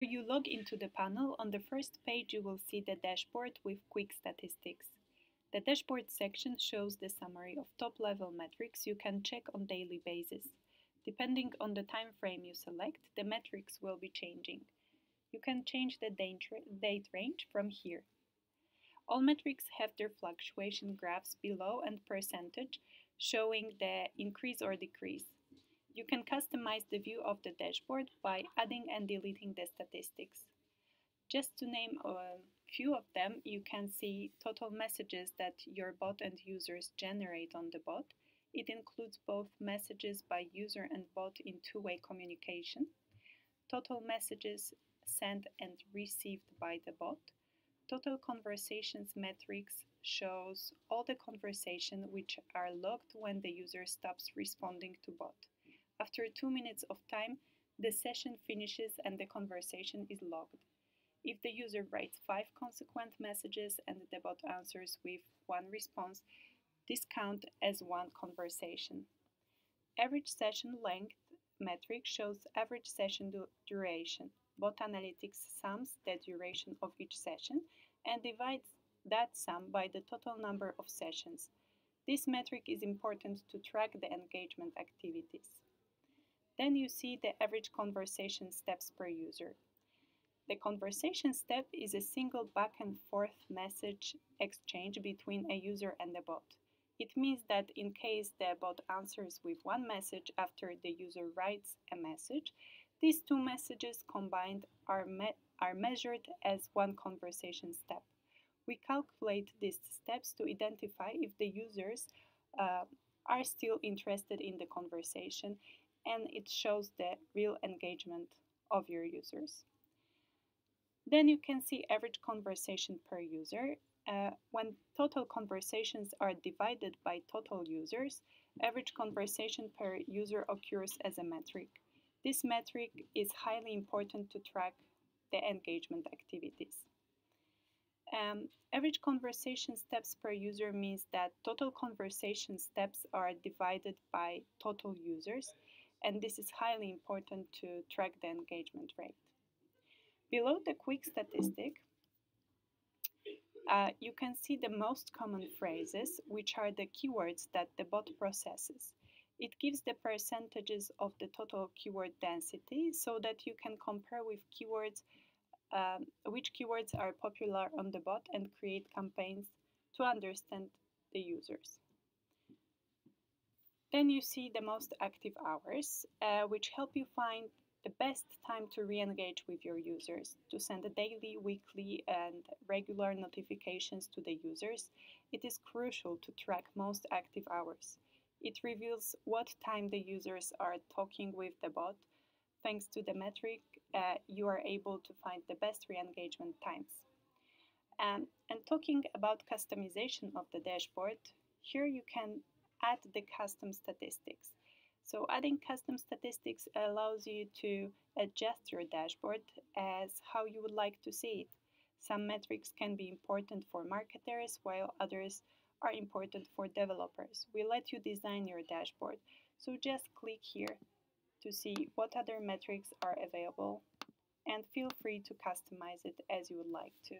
You log into the panel, on the first page you will see the dashboard with quick statistics. The dashboard section shows the summary of top-level metrics you can check on daily basis. Depending on the time frame you select, the metrics will be changing. You can change the date range from here. All metrics have their fluctuation graphs below and percentage showing the increase or decrease. You can customize the view of the dashboard by adding and deleting the statistics. Just to name a few of them, you can see total messages that your bot and users generate on the bot. It includes both messages by user and bot in two-way communication, total messages sent and received by the bot, total conversations metrics shows all the conversation which are logged when the user stops responding to bot. After two minutes of time, the session finishes and the conversation is logged. If the user writes five consequent messages and the bot answers with one response, this counts as one conversation. Average session length metric shows average session du duration. Botanalytics sums the duration of each session and divides that sum by the total number of sessions. This metric is important to track the engagement activities. Then you see the average conversation steps per user. The conversation step is a single back and forth message exchange between a user and a bot. It means that in case the bot answers with one message after the user writes a message, these two messages combined are, me are measured as one conversation step. We calculate these steps to identify if the users uh, are still interested in the conversation and it shows the real engagement of your users. Then you can see average conversation per user. Uh, when total conversations are divided by total users, average conversation per user occurs as a metric. This metric is highly important to track the engagement activities. Um, average conversation steps per user means that total conversation steps are divided by total users and this is highly important to track the engagement rate. Below the quick statistic, uh, you can see the most common phrases, which are the keywords that the bot processes. It gives the percentages of the total keyword density so that you can compare with keywords, um, which keywords are popular on the bot and create campaigns to understand the users. Then you see the most active hours, uh, which help you find the best time to re-engage with your users, to send daily, weekly, and regular notifications to the users. It is crucial to track most active hours. It reveals what time the users are talking with the bot. Thanks to the metric, uh, you are able to find the best re-engagement times. Um, and talking about customization of the dashboard, here you can add the custom statistics. So adding custom statistics allows you to adjust your dashboard as how you would like to see it. Some metrics can be important for marketers while others are important for developers. We let you design your dashboard. So just click here to see what other metrics are available and feel free to customize it as you would like to.